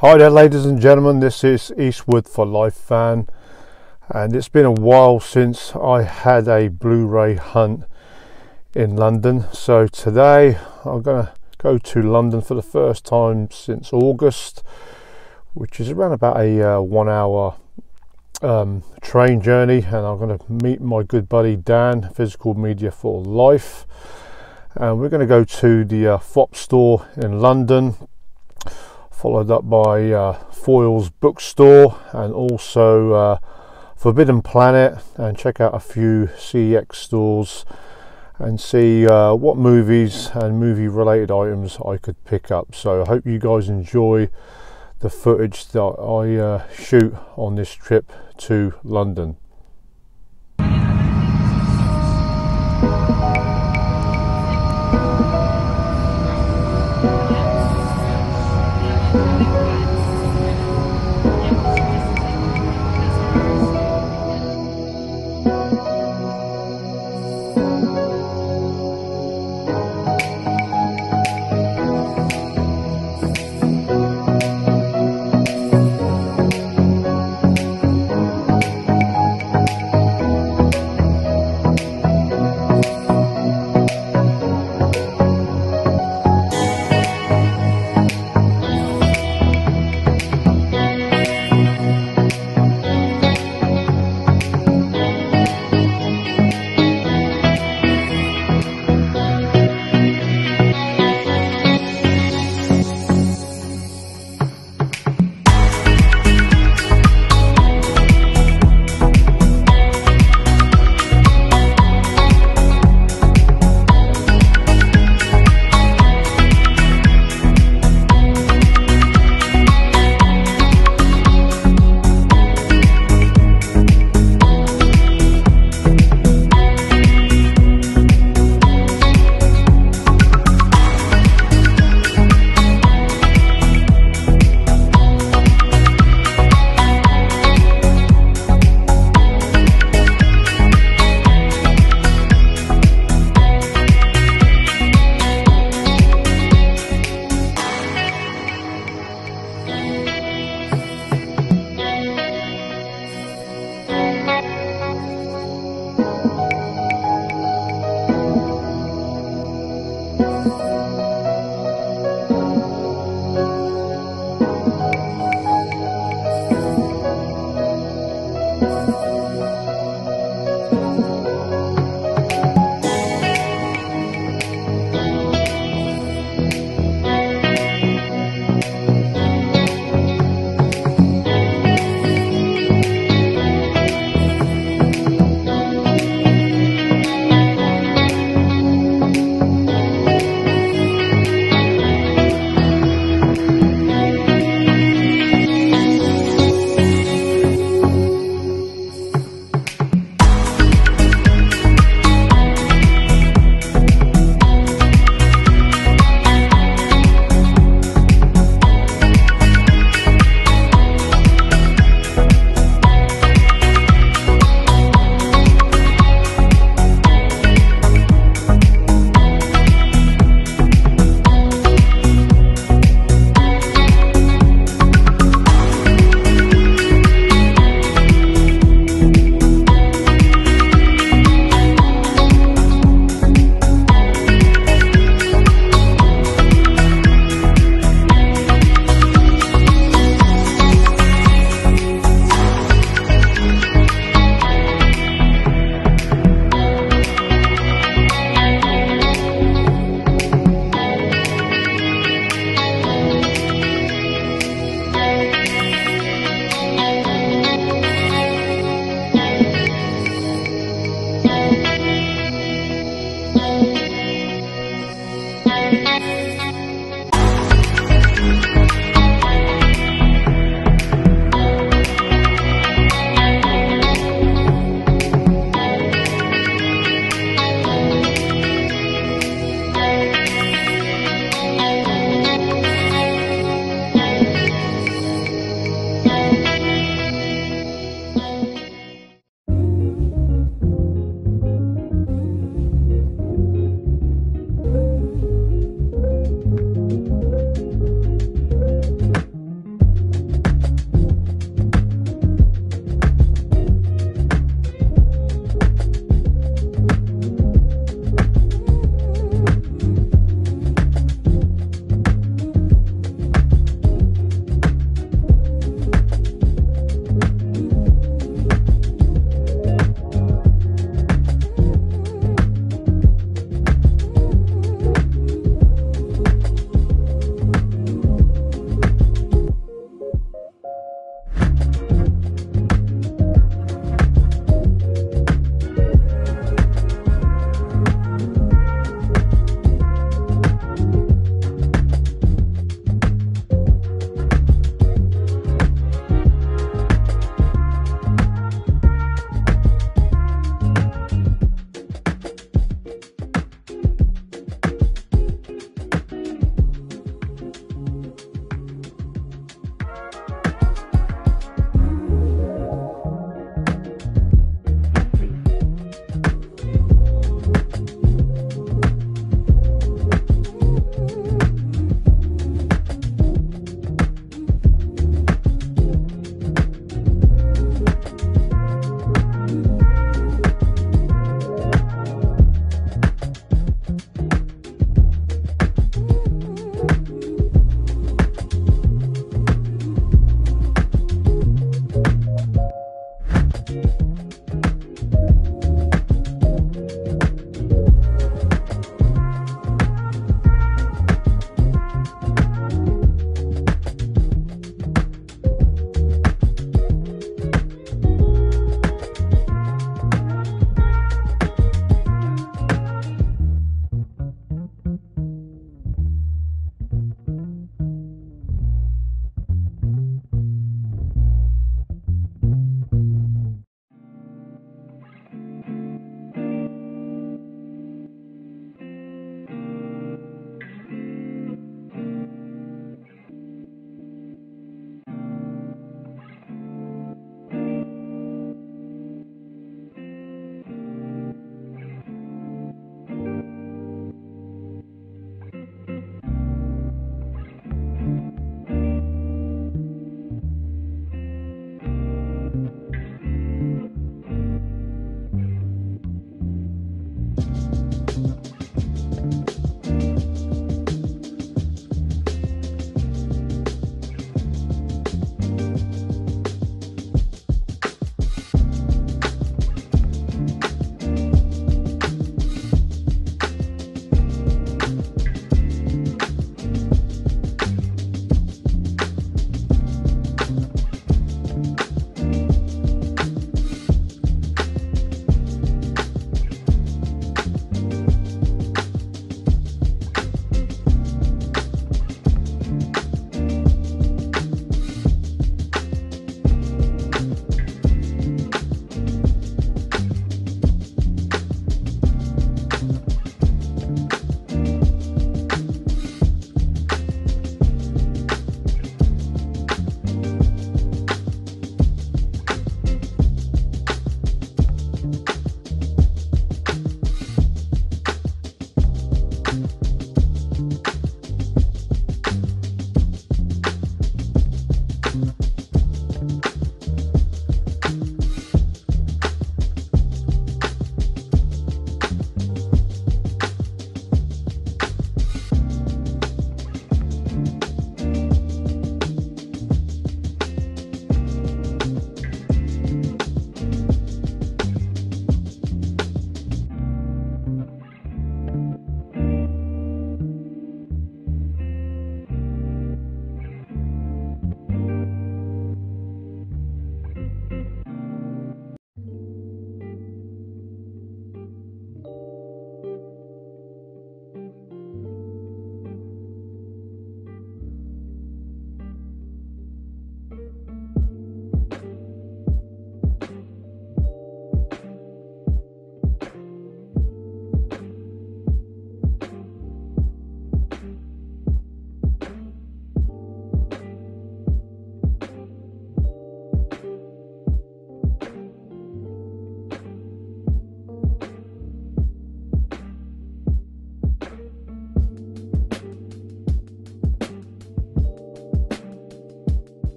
Hi there, ladies and gentlemen. This is Eastwood for Life fan, and it's been a while since I had a Blu ray hunt in London. So today I'm going to go to London for the first time since August, which is around about a uh, one hour um, train journey, and I'm going to meet my good buddy Dan, Physical Media for Life. And we're going to go to the uh, Fopp store in London followed up by uh, Foyles bookstore and also uh, Forbidden Planet and check out a few CEX stores and see uh, what movies and movie related items I could pick up. So I hope you guys enjoy the footage that I uh, shoot on this trip to London.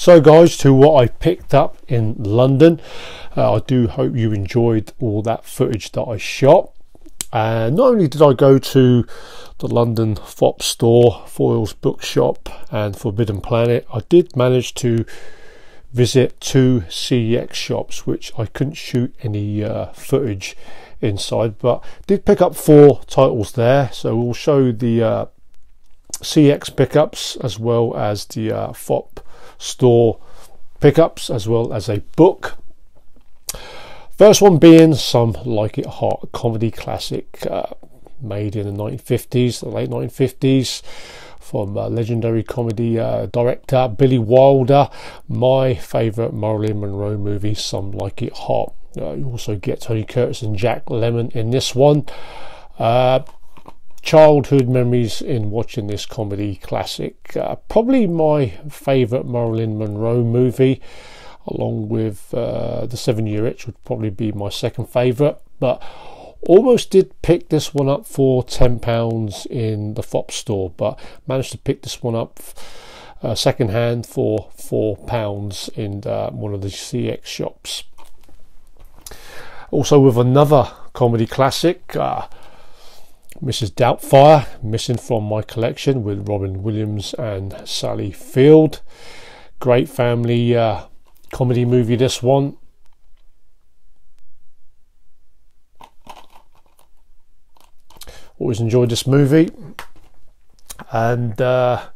So, guys, to what I picked up in London, uh, I do hope you enjoyed all that footage that I shot. And not only did I go to the London Fopp store, Foyles Bookshop, and Forbidden Planet, I did manage to visit two CEX shops, which I couldn't shoot any uh, footage inside, but did pick up four titles there. So we'll show the uh, CEX pickups as well as the uh, Fopp store pickups as well as a book. First one being some Like It Hot comedy classic uh, made in the 1950s, the late 1950s from uh, legendary comedy uh, director Billy Wilder. My favourite Marilyn Monroe movie, Some Like It Hot. Uh, you also get Tony Curtis and Jack Lemmon in this one. Childhood memories in watching this comedy classic. Uh, probably my favourite Marilyn Monroe movie, along with uh, The Seven Year Itch, would probably be my second favourite. But almost did pick this one up for £10 in the Fopp store, but managed to pick this one up. Uh, second hand for four pounds in uh, one of the CX shops. Also, with another comedy classic, uh, Mrs. Doubtfire, missing from my collection with Robin Williams and Sally Field. Great family uh, comedy movie, this one. Always enjoyed this movie. And uh,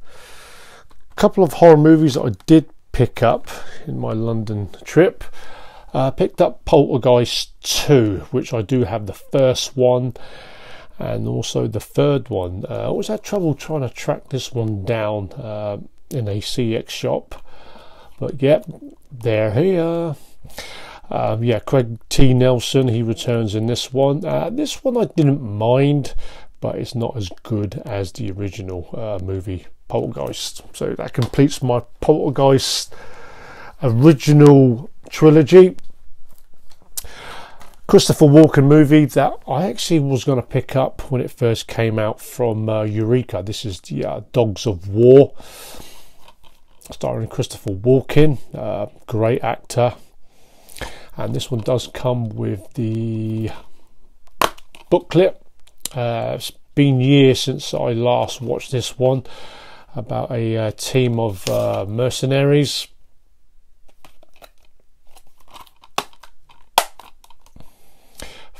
a couple of horror movies that I did pick up in my London trip. Uh, picked up Poltergeist 2, which I do have the first one and also the third one. Uh, I always had trouble trying to track this one down uh, in a CX shop, but yep, they're here. Um, yeah, Craig T. Nelson, he returns in this one. Uh, this one I didn't mind, but it's not as good as the original uh, movie Poltergeist. So that completes my Poltergeist original trilogy. Christopher Walken movie that I actually was going to pick up when it first came out from uh, Eureka. This is the uh, Dogs of War, starring Christopher Walken, uh, great actor. And this one does come with the booklet. Uh, it's been years since I last watched this one about a uh, team of uh, mercenaries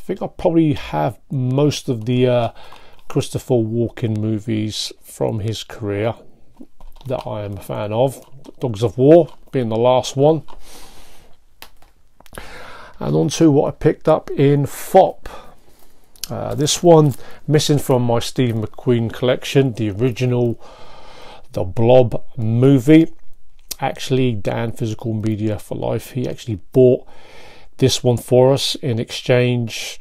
think I probably have most of the uh, Christopher Walken movies from his career that I am a fan of. Dogs of War being the last one. And on to what I picked up in Fopp. Uh, this one missing from my Steve McQueen collection, the original The Blob movie. Actually, Dan Physical Media for Life, he actually bought this one for us in exchange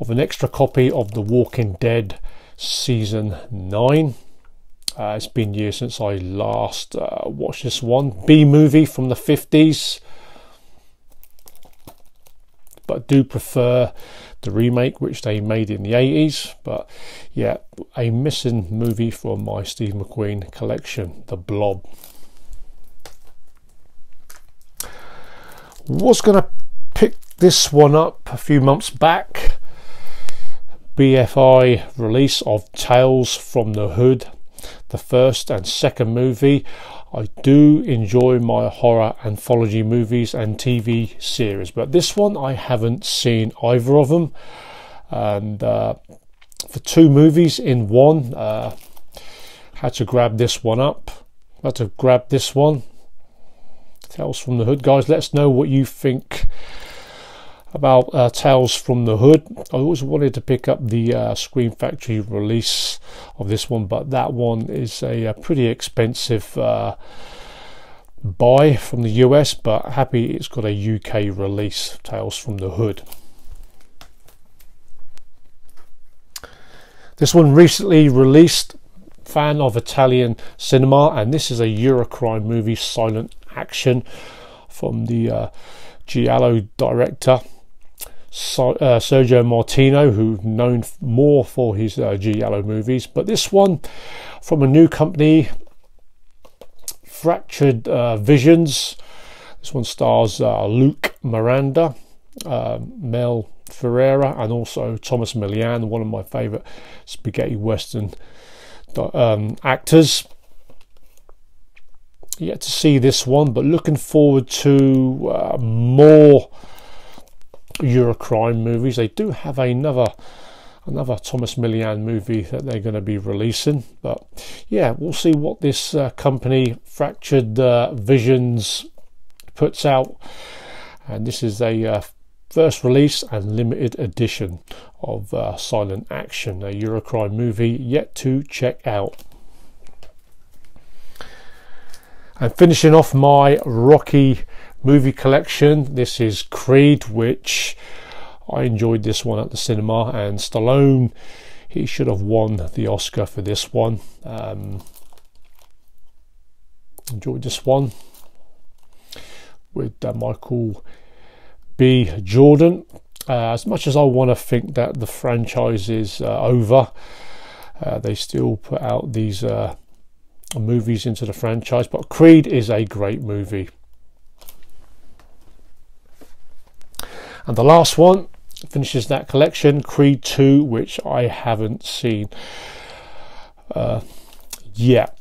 of an extra copy of The Walking Dead Season 9. Uh, it's been years since I last uh, watched this one. B movie from the 50s. But I do prefer the remake, which they made in the 80s. But yeah, a missing movie from my Steve McQueen collection, The Blob. Was going to this one up a few months back. BFI release of Tales from the Hood, the first and second movie. I do enjoy my horror anthology movies and TV series, but this one I haven't seen either of them. And uh, for two movies in one, uh, had to grab this one up. Had to grab this one. Tales from the Hood, guys. Let us know what you think about uh, Tales from the Hood. I always wanted to pick up the uh, Scream Factory release of this one, but that one is a, a pretty expensive uh, buy from the US, but happy it's got a UK release, Tales from the Hood. This one recently released, fan of Italian cinema, and this is a Eurocrime movie, silent action from the uh, Giallo director uh, Sergio Martino, who's known more for his uh, Giallo movies, but this one from a new company, Fractured uh, Visions. This one stars uh, Luc Merenda, uh, Mel Ferreira, and also Tomas Milian, one of my favourite spaghetti western um, actors. Yet to see this one, but looking forward to uh, more Eurocrime movies. They do have another another Tomas Milian movie that they're going to be releasing. But yeah, we'll see what this uh, company, Fractured uh, Visions, puts out. And this is a uh, first release and limited edition of uh, Silent Action, a Eurocrime movie yet to check out. And finishing off my Rocky movie collection, this is Creed, which I enjoyed this one at the cinema, and Stallone, he should have won the Oscar for this one. Um, enjoyed this one with uh, Michael B. Jordan. Uh, as much as I want to think that the franchise is uh, over, uh, they still put out these uh, movies into the franchise. But Creed is a great movie. And the last one finishes that collection, Creed 2, which I haven't seen uh, yet.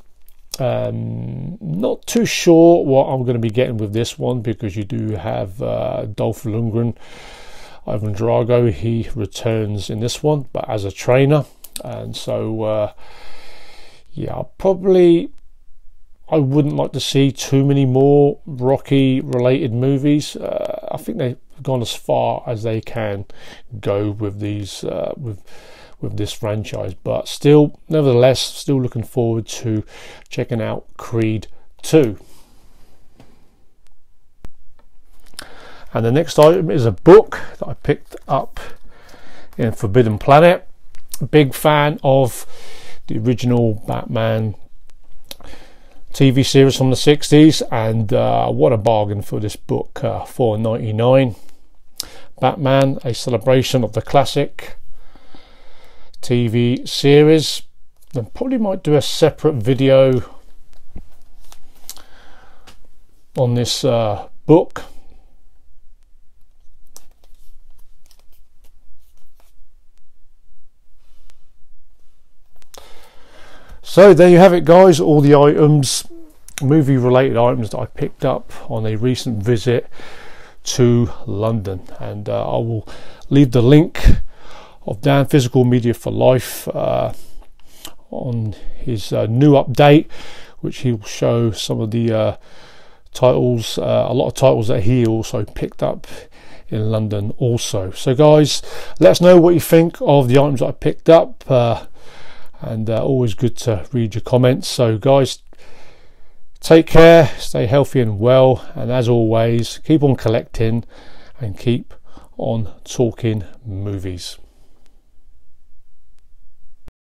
Um, not too sure what I'm going to be getting with this one because you do have uh, Dolph Lundgren, Ivan Drago. He returns in this one, but as a trainer, and so uh, yeah, probably I wouldn't like to see too many more Rocky related movies. Uh, I think they've gone as far as they can go with these uh, with with this franchise. But still, nevertheless, still looking forward to checking out Creed 2. And the next item is a book that I picked up in Forbidden Planet. Big fan of the original Batman TV series from the 60s, and uh, what a bargain for this book uh, 4.99. Batman, a celebration of the classic TV series. I probably might do a separate video on this uh, book. So there you have it guys, all the items, movie related items that I picked up on a recent visit to London and uh, I will leave the link of Dan Physical Media for Life uh, on his uh, new update, which he will show some of the uh, titles, uh, a lot of titles that he also picked up in London also. So guys, let us know what you think of the items I picked up uh, and uh, always good to read your comments. So guys, take care, stay healthy and well, and as always, keep on collecting and keep on talking movies.